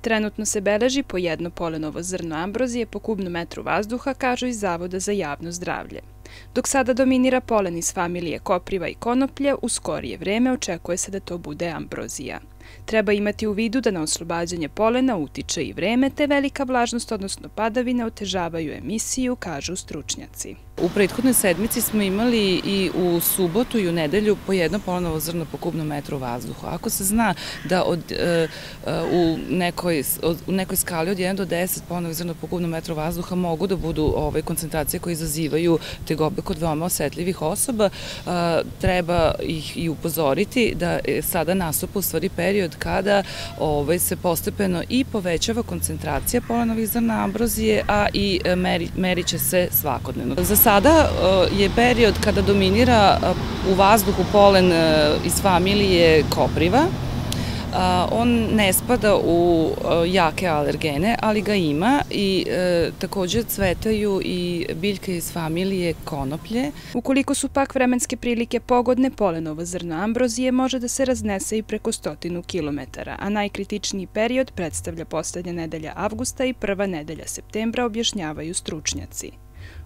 Trenutno se beleži po jedno polenovo zrno ambrozije po kubnom metru vazduha, kažu iz Zavoda za javno zdravlje. Dok sada dominira polen iz familije kopriva i konoplje, u skorije vreme očekuje se da to bude ambrozija. Treba imati u vidu da na oslobađanje polena utiče i vreme, te velika vlažnost, odnosno padavine, otežavaju emisiju, kažu stručnjaci. U prethodnoj sedmici smo imali i u subotu i u nedelju po jedno polenovo zrno po kubnom metru vazduha. Ako se zna da od, e, e, u, nekoj, u nekoj skali od 1 do 10 polenovih zrna po kubnom metru vazduha mogu da budu ovaj, koncentracije koje izazivaju tegobe kod veoma osetljivih osoba, treba ih i upozoriti da sada nastupa u stvari period kada ovaj, se postepeno i povećava koncentracija polenovih zrna ambrozije, a i e, meri, merit će se svakodnevno. Za sada e, je period kada dominira e, u vazduhu polen iz familije kopriva, On ne spada u jake alergene, ali ga ima i e, takođe cvetaju i biljke iz familije konoplje. Ukoliko su pak vremenske prilike pogodne, polenovo zrno ambrozije može da se raznese i preko stotinu kilometara, a najkritičniji period predstavlja poslednja nedelja avgusta i prva nedelja septembra, objašnjavaju stručnjaci.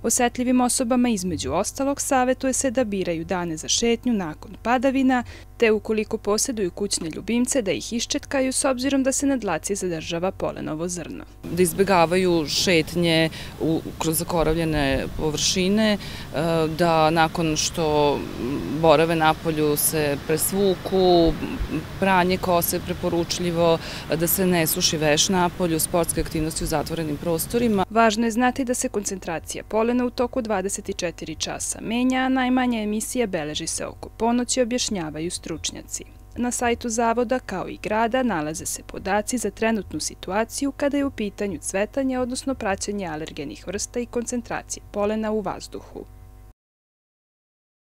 Osetljivim osobama između ostalog savetuje se da biraju dane za šetnju nakon padavina, te ukoliko posjeduju kućne ljubimce da ih iščetkaju s obzirom da se na dlaci zadržava polenovo zrno. Da izbegavaju šetnje u, kroz zakoravljene površine, e, da nakon što borave napolju se presvuku, pranje kose preporučljivo, da se ne suši veš napolju, sportske aktivnosti u zatvorenim prostorima. Važno je znati da se koncentracija polena u toku 24 časa menja, a najmanja emisija beleži se oko ponoći, objašnjavaju stručnjaci. Na sajtu Zavoda, kao i grada, nalaze se podaci za trenutnu situaciju kada je u pitanju cvetanje, odnosno praćanje alergenih vrsta i koncentracije polena u vazduhu.